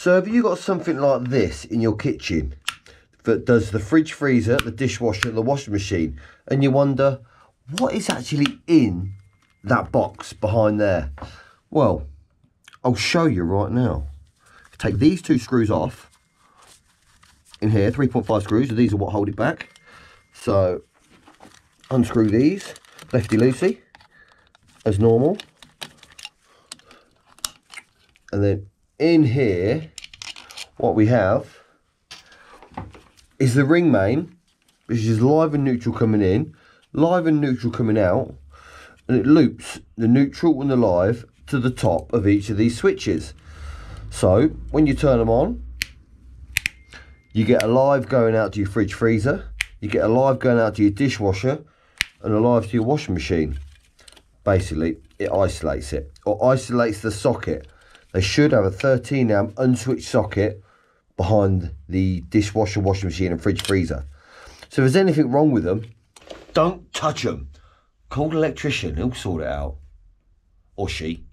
So have you got something like this in your kitchen that does the fridge freezer, the dishwasher, the washing machine, and you wonder what is actually in that box behind there? Well, I'll show you right now. Take these two screws off in here, 3.5 screws, and these are what hold it back. So unscrew these, lefty loosey, as normal. And then in here, what we have is the ring main, which is live and neutral coming in, live and neutral coming out, and it loops the neutral and the live to the top of each of these switches. So when you turn them on, you get a live going out to your fridge freezer, you get a live going out to your dishwasher, and a live to your washing machine. Basically, it isolates it, or isolates the socket. They should have a 13 amp unswitched socket behind the dishwasher, washing machine and fridge freezer. So if there's anything wrong with them, don't touch them. Call an electrician, he'll sort it out. Or she.